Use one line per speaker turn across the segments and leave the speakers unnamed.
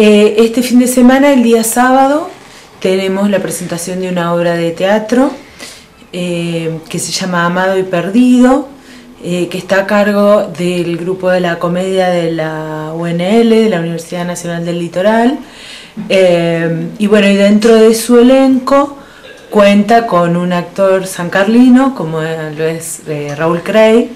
Eh, este fin de semana, el día sábado, tenemos la presentación de una obra de teatro eh, que se llama Amado y Perdido, eh, que está a cargo del grupo de la comedia de la UNL, de la Universidad Nacional del Litoral. y bueno, y dentro de su elenco cuenta con un actor sancarlino, como lo es Raúl Cray.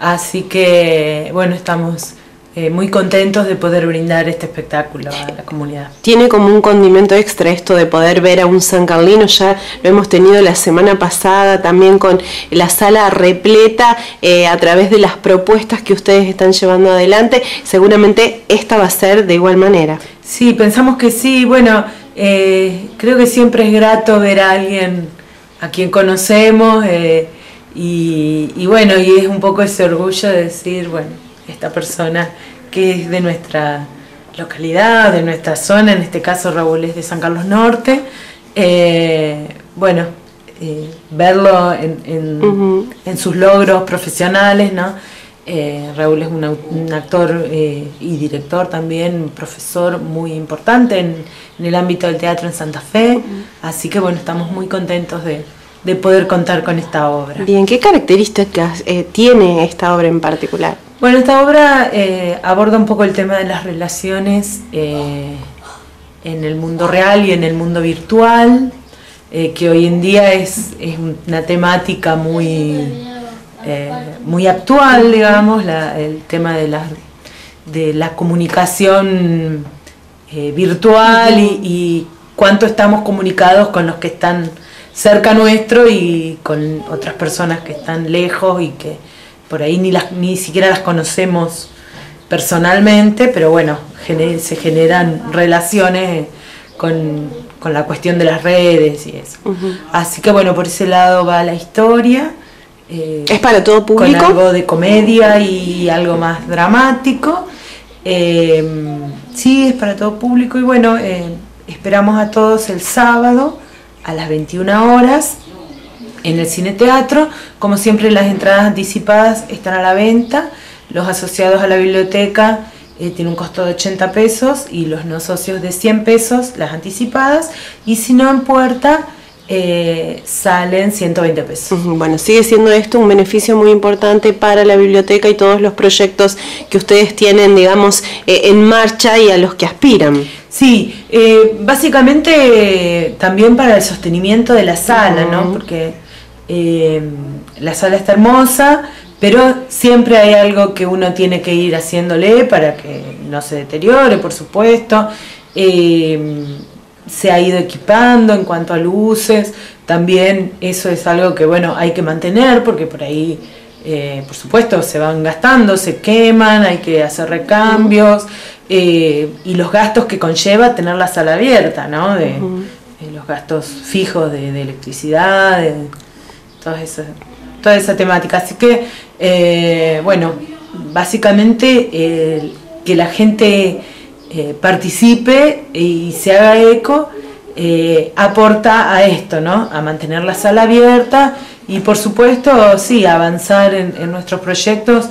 Así que, bueno, estamos eh, muy contentos de poder brindar este espectáculo a la comunidad.
Tiene como un condimento extra esto de poder ver a un San Carlino, ya lo hemos tenido la semana pasada también con la sala repleta eh, a través de las propuestas que ustedes están llevando adelante, seguramente esta va a ser de igual manera.
Sí, pensamos que sí, bueno, eh, creo que siempre es grato ver a alguien a quien conocemos y, y bueno, y es un poco ese orgullo de decir, bueno, esta persona que es de nuestra localidad, de nuestra zona, en este caso Raúl es de San Carlos Norte. Eh, bueno, eh, verlo en, sus logros profesionales, ¿no? Eh, Raúl es un, actor y director también, profesor muy importante en, el ámbito del teatro en Santa Fe, así que bueno, estamos muy contentos de, de, poder contar con esta obra.
Bien, ¿qué características tiene esta obra en particular?
Bueno, esta obra eh, aborda un poco el tema de las relaciones eh, en el mundo real y en el mundo virtual, eh, que hoy en día es, una temática muy, muy actual, digamos, el tema de la, de la comunicación virtual y, y cuánto estamos comunicados con los que están cerca nuestro y con otras personas que están lejos y que por ahí ni, las, ni siquiera las conocemos personalmente, pero bueno, se generan relaciones con, la cuestión de las redes y eso. Así que bueno, por ese lado va la historia.
Eh, ¿Es para todo público?
Con algo de comedia y algo más dramático. Eh, sí, es para todo público y bueno, eh, esperamos a todos el sábado a las 21 horas en el cine teatro. Como siempre las entradas anticipadas están a la venta, los asociados a la biblioteca eh, tienen un costo de 80 pesos y los no socios de 100 pesos, las anticipadas, y si no en puerta eh, salen 120 pesos.
Bueno, sigue siendo esto un beneficio muy importante para la biblioteca y todos los proyectos que ustedes tienen, digamos, eh, en marcha y a los que aspiran.
Sí, básicamente también para el sostenimiento de la sala, ¿no? Porque eh, la sala está hermosa, pero siempre hay algo que uno tiene que ir haciéndole para que no se deteriore, por supuesto. Eh, se ha ido equipando en cuanto a luces, también eso es algo que bueno hay que mantener porque por ahí eh, por supuesto se van gastando, se queman, hay que hacer recambios y los gastos que conlleva tener la sala abierta, ¿no? De, los gastos fijos de, electricidad, toda esa, toda esa temática. Así que, eh, bueno, básicamente que la gente eh, participe y se haga eco eh, aporta a esto, ¿no? A mantener la sala abierta y por supuesto, sí, avanzar en, nuestros proyectos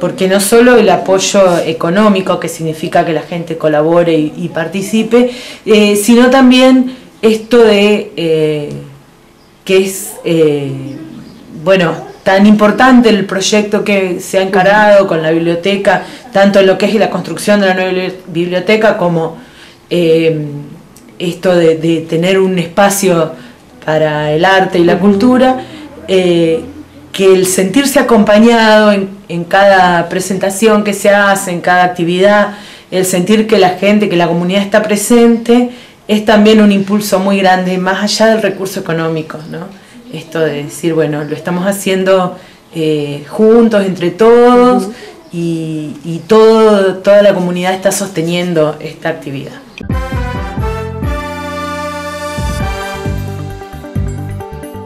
porque no solo el apoyo económico, que significa que la gente colabore y, participe, sino también esto de que es, eh, bueno, tan importante el proyecto que se ha encarado con la biblioteca, tanto en lo que es la construcción de la nueva biblioteca como eh, esto de, tener un espacio para el arte y la cultura, eh, que el sentirse acompañado en, en, cada presentación que se hace, en cada actividad, el sentir que la gente, que la comunidad está presente, es también un impulso muy grande, más allá del recurso económico, ¿no? Esto de decir, bueno, lo estamos haciendo eh, juntos, entre todos, y, y todo, toda la comunidad está sosteniendo esta actividad.